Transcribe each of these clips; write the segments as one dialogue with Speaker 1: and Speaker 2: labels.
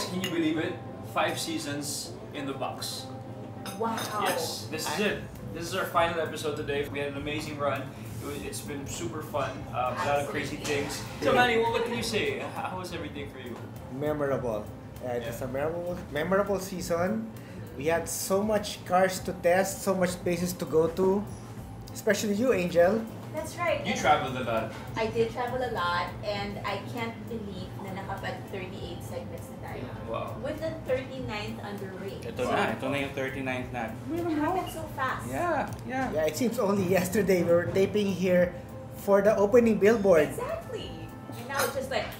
Speaker 1: guys, can you believe it? Five seasons in the box.
Speaker 2: Wow.
Speaker 1: Yes, this is it. This is our final episode today. We had an amazing run. It was, it's been super fun. Uh, a lot of crazy things. So, Manny, what, what can you say? How was everything for you?
Speaker 3: memorable. Yeah, it
Speaker 1: Yeah.
Speaker 3: was a memorable, memorable season. We had so much cars to test, so much places to go to. Especially you, Angel.
Speaker 2: That's right.
Speaker 1: You
Speaker 2: And
Speaker 1: traveled a lot.
Speaker 2: I did travel a lot and I can't believe na nakapag 38 segments na.
Speaker 1: Wow.
Speaker 2: With the 39th underway.
Speaker 4: Ito na, ito na yung 39th na.
Speaker 2: It happened so fast.
Speaker 4: Yeah, yeah.
Speaker 3: Yeah, it seems only yesterday we were taping here for the opening billboard.
Speaker 2: Exactly. And now it's just like,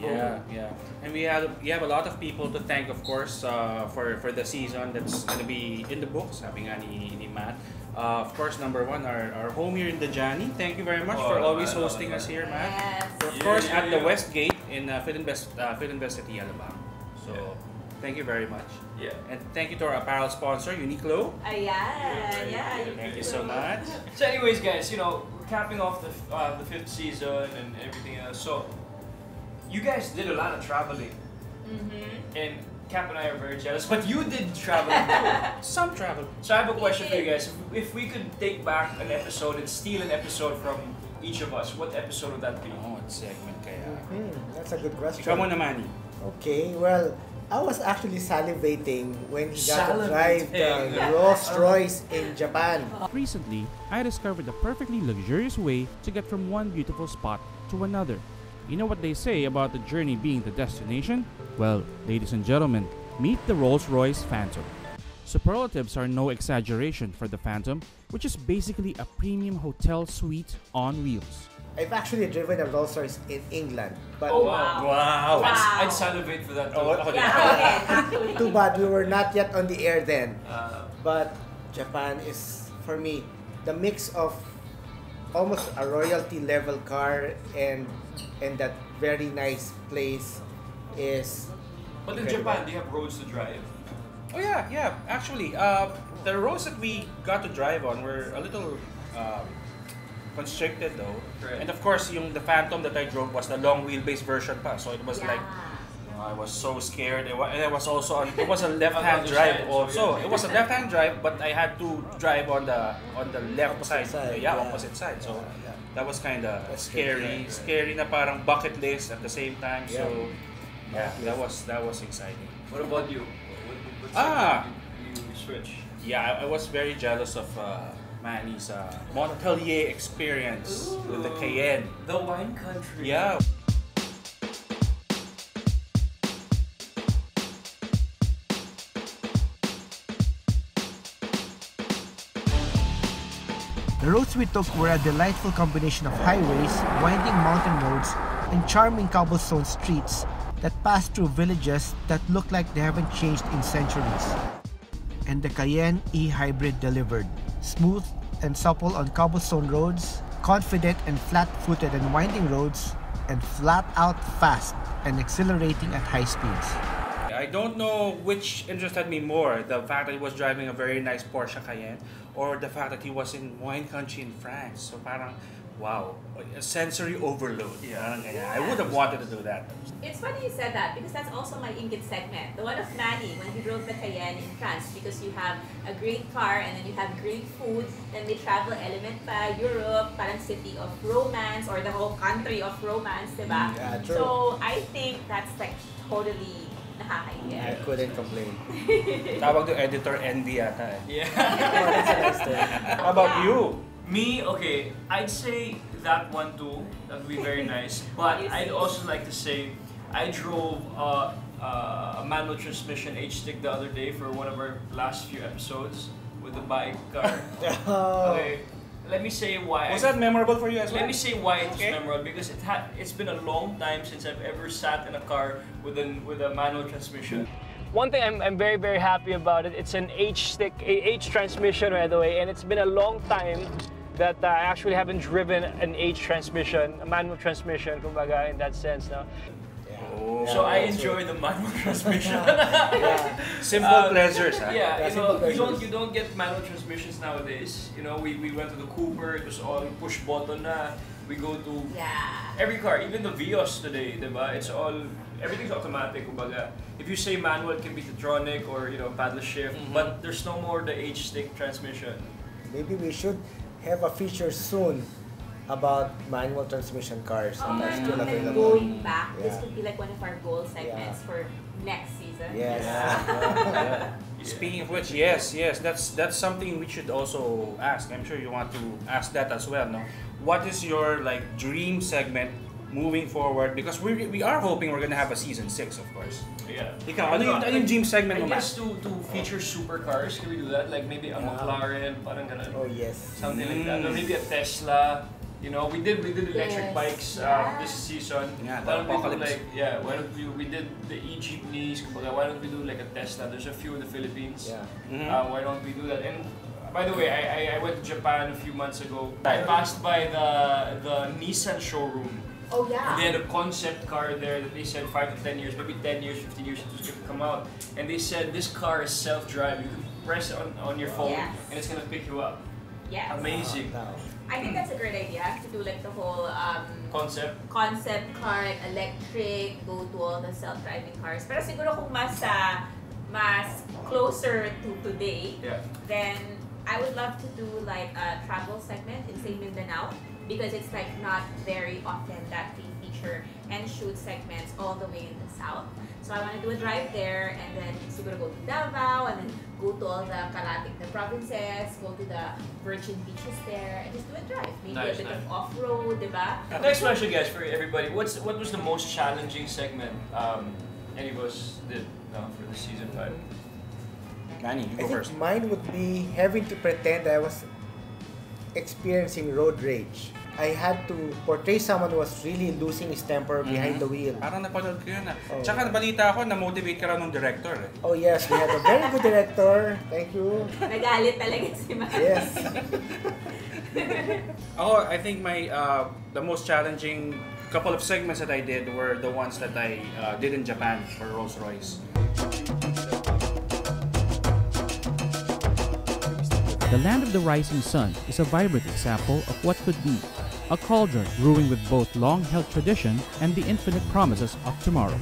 Speaker 4: Yeah, yeah. And we have we have a lot of people to thank, of course, uh, for for the season that's gonna be in the books. Sabi nga ni, ni Matt. Uh, of course, number one, our, our home here in the Johnny. Thank you very much for
Speaker 1: Oh,
Speaker 4: always hosting us here, Matt.
Speaker 2: yes.
Speaker 4: Of
Speaker 1: Yeah,
Speaker 4: course,
Speaker 1: yeah,
Speaker 4: at the
Speaker 1: West
Speaker 4: Gate in uh, Filinvest, uh, Filinvest City, Alabang. So,
Speaker 1: Yeah.
Speaker 4: thank you very much.
Speaker 1: Yeah.
Speaker 4: And thank you to our apparel sponsor, Uniqlo.
Speaker 2: Ayan. Yeah.
Speaker 4: Thank you so much.
Speaker 1: So, anyways, guys, you know, we're capping off the uh, the fifth season and everything else. So, you guys did a lot of traveling,
Speaker 2: Mm-hmm.
Speaker 1: and Kap and I are very jealous. But you did traveling too.
Speaker 4: Some travel.
Speaker 1: So I have a question for you guys. If, if we could take back an episode and steal an episode from each of us, what episode would that be?
Speaker 4: Oh, what segment kaya?
Speaker 3: Hmm, that's a good question.
Speaker 4: Ikaw mo naman.
Speaker 3: Okay, well, I was actually salivating when he got to drive the Rolls Royce in Japan.
Speaker 5: Recently, I discovered a perfectly luxurious way to get from one beautiful spot to another. You know what they say about the journey being the destination? Well, ladies and gentlemen, meet the Rolls Royce Phantom. Superlatives are no exaggeration for the Phantom, which is basically a premium hotel suite on wheels.
Speaker 3: I've actually driven a Rolls Royce in England, but
Speaker 1: Oh, wow.
Speaker 4: Wow.
Speaker 1: I'd,
Speaker 2: Wow.
Speaker 1: I'd salivate for that too.
Speaker 4: Oh, ako din.
Speaker 2: Yeah, okay,
Speaker 3: too bad we were not yet on the air then.
Speaker 1: Uh,
Speaker 3: But Japan is, for me, the mix of almost a royalty level car and and that very nice place is.
Speaker 1: but in
Speaker 3: incredible.
Speaker 1: Japan, do you have roads to drive?
Speaker 4: Oh yeah, yeah. Actually, uh, the roads that we got to drive on were a little um, constricted though.
Speaker 1: Right.
Speaker 4: And of course, yung the Phantom that I drove was the long wheelbase version pa. So it was
Speaker 2: Yeah.
Speaker 4: like I was so scared. It wa- And I was also on. It was a left-hand drive
Speaker 1: side, so
Speaker 4: also.
Speaker 1: yeah.
Speaker 4: It was a left-hand drive, but I had to drive on the on the left
Speaker 3: Opposite
Speaker 4: side.
Speaker 3: side,
Speaker 4: yeah,
Speaker 3: yeah.
Speaker 4: opposite side. So
Speaker 3: Yeah, yeah.
Speaker 4: that was kind of
Speaker 3: That's
Speaker 4: scary.
Speaker 3: good, yeah,
Speaker 4: Scary na parang bucket list at the same time. So
Speaker 3: Yeah.
Speaker 4: yeah, that was that was exciting.
Speaker 1: What about you? What, what, what
Speaker 4: Ah.
Speaker 1: segment did you switch?
Speaker 4: Yeah, I, I was very jealous of uh, Manny's a Montpellier experience with the Cayenne.
Speaker 1: The wine country.
Speaker 4: Yeah.
Speaker 3: The roads we took were a delightful combination of highways, winding mountain roads, and charming cobblestone streets that pass through villages that look like they haven't changed in centuries. And the Cayenne e-hybrid delivered, smooth and supple on cobblestone roads, confident and flat-footed on winding roads, and flat out fast and exhilarating at high speeds.
Speaker 4: I don't know which interested me more, the fact that he was driving a very nice Porsche Cayenne or the fact that he was in wine country in France. So parang, wow, a sensory overload. Parang ganyan. I would have wanted to do that.
Speaker 2: It's funny you said that because that's also my Ingit segment. The one of Manny when he drove the Cayenne in France because you have a great car and then you have great food, then may travel element pa, Europe, parang city of romance or the whole country of romance, diba?
Speaker 3: Yeah, true.
Speaker 2: So I think that's like totally
Speaker 3: I couldn't complain.
Speaker 4: Tawag to editor envy yata eh.
Speaker 1: Yeah.
Speaker 3: that's a nice thing.
Speaker 4: How about you?
Speaker 1: Me, okay, I'd say that one too. That would be very nice. But I'd also like to say I drove uh, uh, a manual transmission H stick the other day for one of our last few episodes with the bike car.
Speaker 3: Oh.
Speaker 1: Okay, let me say why.
Speaker 4: Was
Speaker 1: I-
Speaker 4: that memorable for you as well?
Speaker 1: Let me say why it was
Speaker 4: Okay.
Speaker 1: memorable because it had it's been a long time since I've ever sat in a car with an with a manual transmission.
Speaker 6: One thing I'm, I'm very, very happy about it, it's an H stick, a H transmission by the way, and it's been a long time that uh, I actually haven't driven an H transmission, a manual transmission, kumbaga, in that sense. No?
Speaker 3: Yeah,
Speaker 4: Oh.
Speaker 1: So I
Speaker 3: Yeah,
Speaker 1: enjoy the manual transmission.
Speaker 3: Yeah.
Speaker 4: Simple
Speaker 1: Uh,
Speaker 4: pleasures, huh?
Speaker 1: Yeah,
Speaker 3: Yeah,
Speaker 1: you
Speaker 3: simple
Speaker 1: know, you don't you don't get manual transmissions nowadays. You know, we, we went to the Cooper, it was all push button na. We go to
Speaker 2: Yeah.
Speaker 1: every car, even the Vios today, diba? It's all everything's automatic, kumbaga. If you say manual, it can be Tiptronic or you know paddle shift,
Speaker 4: Mhm.
Speaker 1: but there's no more the H stick transmission.
Speaker 3: Maybe we should have a feature soon about manual transmission cars
Speaker 2: Oh,
Speaker 3: that are oh,
Speaker 2: and
Speaker 3: still available.
Speaker 2: going back, this
Speaker 3: Yeah.
Speaker 2: could be like one of our goal segments
Speaker 3: Yeah.
Speaker 2: for next season.
Speaker 3: Yes.
Speaker 4: Yeah. Speaking of which, yes, yes, that's that's something we should also ask. I'm sure you want to ask that as well, no? What is your like dream segment moving forward? Because we we are hoping we're gonna have a season six, of course.
Speaker 1: Yeah.
Speaker 4: Ikaw, ano yung, ano yung dream segment
Speaker 1: I
Speaker 4: mo, Matt?
Speaker 1: guess to, to feature supercars, can we do that? Like maybe a
Speaker 3: Yeah.
Speaker 1: McLaren, parang ganun.
Speaker 3: Oh yes.
Speaker 1: Something like that.
Speaker 4: Mm.
Speaker 1: Or maybe a Tesla. You know, we did we did electric
Speaker 2: Yes.
Speaker 1: bikes uh,
Speaker 2: Yeah.
Speaker 1: this season.
Speaker 4: Yeah, the
Speaker 1: why don't we do
Speaker 4: apocalypse.
Speaker 1: like yeah? Why don't we we did the e jeepneys? Why don't we do like a Tesla? There's a few in the Philippines.
Speaker 3: Yeah.
Speaker 4: Mhm.
Speaker 1: Uh, why don't we do that? And by the way, I, I, I went to Japan a few months ago. I passed by the the Nissan showroom.
Speaker 2: Oh
Speaker 1: And
Speaker 2: yeah.
Speaker 1: they had a concept car there that they said five to ten years, maybe ten years, fifteen years it was going to come out. And they said this car is self-driving. You can press it on, on your phone
Speaker 2: Yes.
Speaker 1: and it's gonna pick you up.
Speaker 2: Yes.
Speaker 1: Amazing
Speaker 3: Now,
Speaker 2: I think that's a great idea to do like the whole um,
Speaker 1: concept.
Speaker 2: concept car, like electric, go to all the self-driving cars. Pero siguro kung mas uh, mas closer to today,
Speaker 1: Yeah.
Speaker 2: then I would love to do like a travel segment in say Mindanao because it's like not very often that we feature and shoot segments all the way in the south. So I want to do a drive there and then siguro go to Davao and then go to all the karatig na provinces, go to the virgin beaches there and just do a drive. Maybe
Speaker 1: Nice,
Speaker 2: a bit
Speaker 1: nice.
Speaker 2: of off-road, diba?
Speaker 1: Next question, guys, for everybody. What's what was the most challenging segment um, any of us did uh, for the season five?
Speaker 4: Manny, you go I
Speaker 3: think
Speaker 4: first.
Speaker 3: mine would be having to pretend I was experiencing road rage. I had to portray someone who was really losing his temper behind
Speaker 4: Mhm.
Speaker 3: the wheel.
Speaker 4: Parang napanood ko yun ah.
Speaker 3: Oh.
Speaker 4: Tsaka nabalita ako, na-motivate ka raw ng director eh.
Speaker 3: Oh yes, we have a very good director. Thank you.
Speaker 2: Nagalit talaga si Matt.
Speaker 3: Yes.
Speaker 4: Ako, I think my uh, the most challenging couple of segments that I did were the ones that I uh, did in Japan for Rolls Royce.
Speaker 5: The land of the rising sun is a vibrant example of what could be. A cauldron brewing with both long-held tradition and the infinite promises of tomorrow.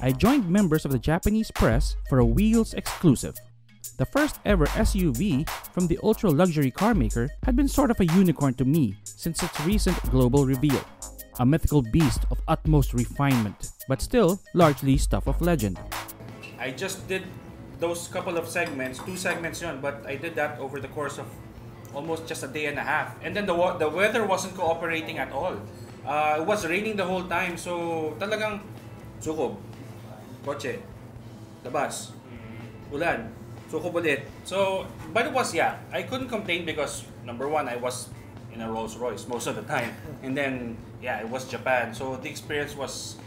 Speaker 5: I joined members of the Japanese press for a Wheels exclusive. The first ever SUV from the ultra luxury car maker had been sort of a unicorn to me since its recent global reveal. A mythical beast of utmost refinement, but still largely stuff of legend.
Speaker 4: I just did those couple of segments, two segments but I did that over the course of almost just a day and a half. And then the the weather wasn't cooperating at all. Uh, it was raining the whole time, so talagang sukob, kotse, labas, ulan, sukob ulit. So, but it was, yeah, I couldn't complain because number one, I was in a Rolls Royce most of the time. And then, yeah, it was Japan. So the experience was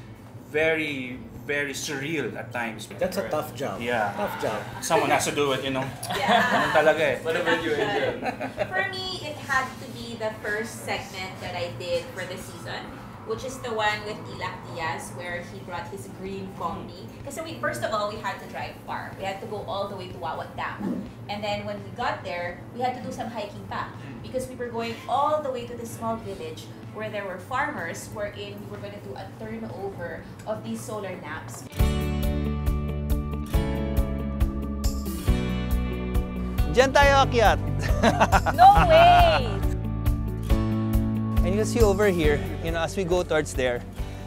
Speaker 4: very, very surreal at times.
Speaker 3: That's a tough job.
Speaker 4: Yeah.
Speaker 3: Tough job.
Speaker 4: Someone has to do it, you know.
Speaker 2: Yeah.
Speaker 4: Ganun talaga eh.
Speaker 1: What about you, Angel?
Speaker 2: For me, it had to be the first segment that I did for the season, which is the one with Illac Diaz, where he brought his green combi. Because we, first of all, we had to drive far. We had to go all the way to Wawa Dam. And then when we got there, we had to do some hiking back. Because we were going all the way to this small village where there were farmers, wherein we were going to do a turnover of these solar naps.
Speaker 7: Diyan tayo akyat.
Speaker 2: No way!
Speaker 7: And you see over here, you know, as we go towards there,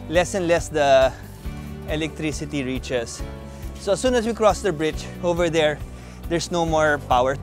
Speaker 7: less and less the electricity reaches. So as soon as we cross the bridge over there, there's no more power.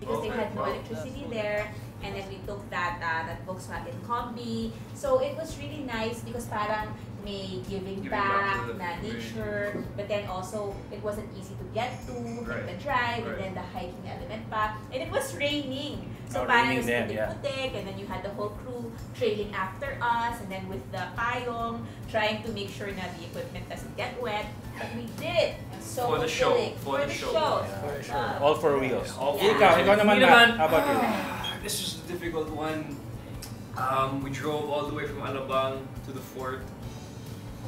Speaker 2: because they had no electricity there and then we took that uh, that Volkswagen Combi so it was really nice because parang may giving,
Speaker 1: Giving
Speaker 2: back,
Speaker 1: back
Speaker 2: na nature but then also it wasn't easy to get to
Speaker 1: Right.
Speaker 2: the drive and then the hiking element pa and it was raining so
Speaker 4: Oh,
Speaker 2: parang
Speaker 4: raining
Speaker 2: it was
Speaker 4: then,
Speaker 2: putik
Speaker 4: yeah.
Speaker 2: putik and then you had the whole crew trailing after us and then with the payong trying to make sure that the equipment doesn't get wet but we did it It so
Speaker 1: For the show,
Speaker 2: fulfilling.
Speaker 1: for the show.
Speaker 3: For sure.
Speaker 2: Uh,
Speaker 4: All four wheels.
Speaker 1: All
Speaker 2: Yeah.
Speaker 4: Ikaw, ikaw naman,
Speaker 1: Me
Speaker 4: Matt.
Speaker 1: naman.
Speaker 4: How about you?
Speaker 1: This is a difficult one. Um, we drove all the way from Alabang to the fort.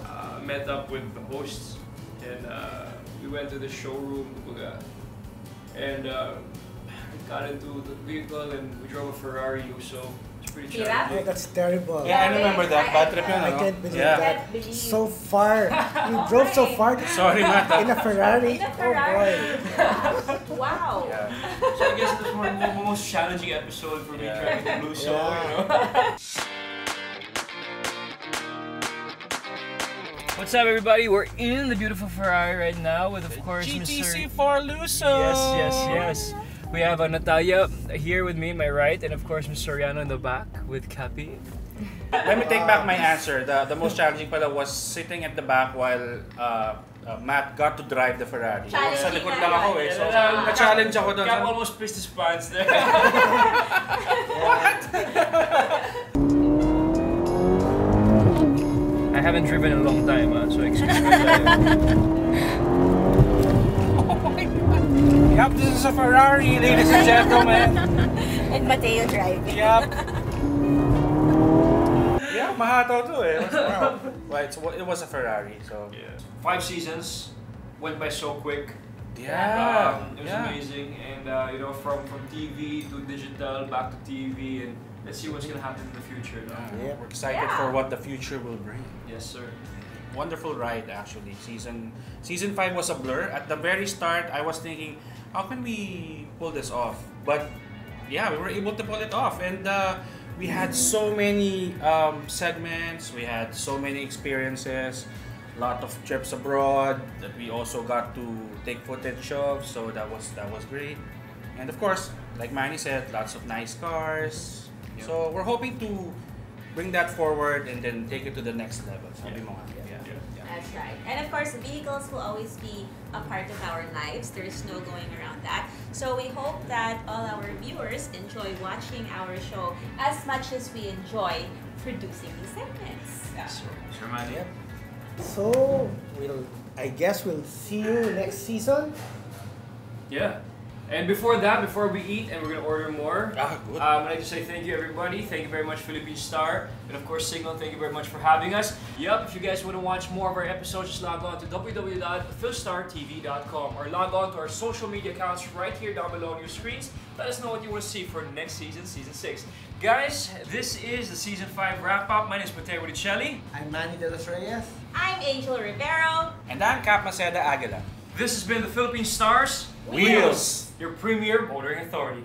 Speaker 1: Uh, met up with the hosts, and uh, we went to the showroom, kumbaga. and uh, we got into the vehicle and we drove a Ferrari. So it's pretty
Speaker 2: Hirap?
Speaker 3: Oh, that's terrible.
Speaker 4: Yeah, I remember that. Bad trip yun,
Speaker 3: I
Speaker 4: ano?
Speaker 3: can't believe
Speaker 4: Yeah.
Speaker 3: that.
Speaker 2: Believe.
Speaker 3: So far. You drove so far
Speaker 4: Sorry, Matt.
Speaker 3: in a Ferrari.
Speaker 2: In a
Speaker 3: Oh boy.
Speaker 2: wow.
Speaker 4: Yeah.
Speaker 1: So I guess this was the most challenging episode for me
Speaker 4: Yeah.
Speaker 1: driving the blue show.
Speaker 3: Yeah.
Speaker 1: You know? What's up, everybody? We're in the beautiful Ferrari right now with, of course,
Speaker 4: GTC
Speaker 1: Mr.
Speaker 4: for Lusso.
Speaker 1: Yes, yes, yes. We have uh, Natalia here with me, my right, and of course, Ms. Soriano in the back with Cappy.
Speaker 4: Let me take back my answer. The the most challenging pala was sitting at the back while uh, uh, Matt got to drive the Ferrari.
Speaker 2: Challenging
Speaker 4: Sa likod
Speaker 2: nga
Speaker 4: lang ako
Speaker 2: yun.
Speaker 4: eh. So,
Speaker 1: Yeah.
Speaker 4: na-challenge ako doon.
Speaker 1: Kap almost pissed his pants there. I haven't driven in a long time, uh, so excuse me.
Speaker 4: oh Yup, this is a Ferrari, ladies and gentlemen.
Speaker 2: And Matteo driving.
Speaker 4: Yup. Yeah, mahato to eh. Wow. Well, it's, it was a Ferrari, so.
Speaker 1: Yeah. Five seasons went by so quick.
Speaker 4: Yeah.
Speaker 1: Um, it was
Speaker 4: yeah.
Speaker 1: amazing, and uh, you know, from from TV to digital, back to TV, and let's see what's gonna happen in the future. No?
Speaker 4: Yeah,
Speaker 3: Yeah.
Speaker 4: We're excited
Speaker 2: Yeah.
Speaker 4: for what the future will bring.
Speaker 1: Yes, sir.
Speaker 4: Wonderful ride actually. Season season five was a blur. At the very start, I was thinking, how can we pull this off? But yeah, we were able to pull it off, and uh, we had so many um, segments. We had so many experiences. Lot of trips abroad that we also got to take footage of. So that was that was great. And of course, like Manny said, lots of nice cars.
Speaker 1: Yeah.
Speaker 4: So we're hoping to bring that forward and then take it to the next level. Sabi mo nga.
Speaker 1: Yeah.
Speaker 4: Yeah.
Speaker 2: That's right. And of course, vehicles will always be a part of our lives. There is no going around that. So we hope that all our viewers enjoy watching our show as much as we enjoy producing these segments.
Speaker 1: Yes, sir. Sir Manny.
Speaker 3: So we'll I guess we'll see you next season.
Speaker 1: Yeah. And before that, before we eat and we're gonna order more,
Speaker 4: Ah, good.
Speaker 1: um, I'd like to say thank you everybody. Thank you very much, Philippine Star. And of course, Signal, thank you very much for having us. Yup, if you guys want to watch more of our episodes, just log on to www.philstartv.com or log on to our social media accounts right here down below on your screens. Let us know what you want to see for next season, season 6. Guys, this is the season 5 wrap up. My name is Matteo Guidicelli.
Speaker 3: I'm Manny De Los Reyes.
Speaker 2: I'm Angel Rivero.
Speaker 4: And I'm Kap Maceda Aguila.
Speaker 1: This has been the Philippine Stars,
Speaker 4: Wheels.
Speaker 1: your premier motoring authority.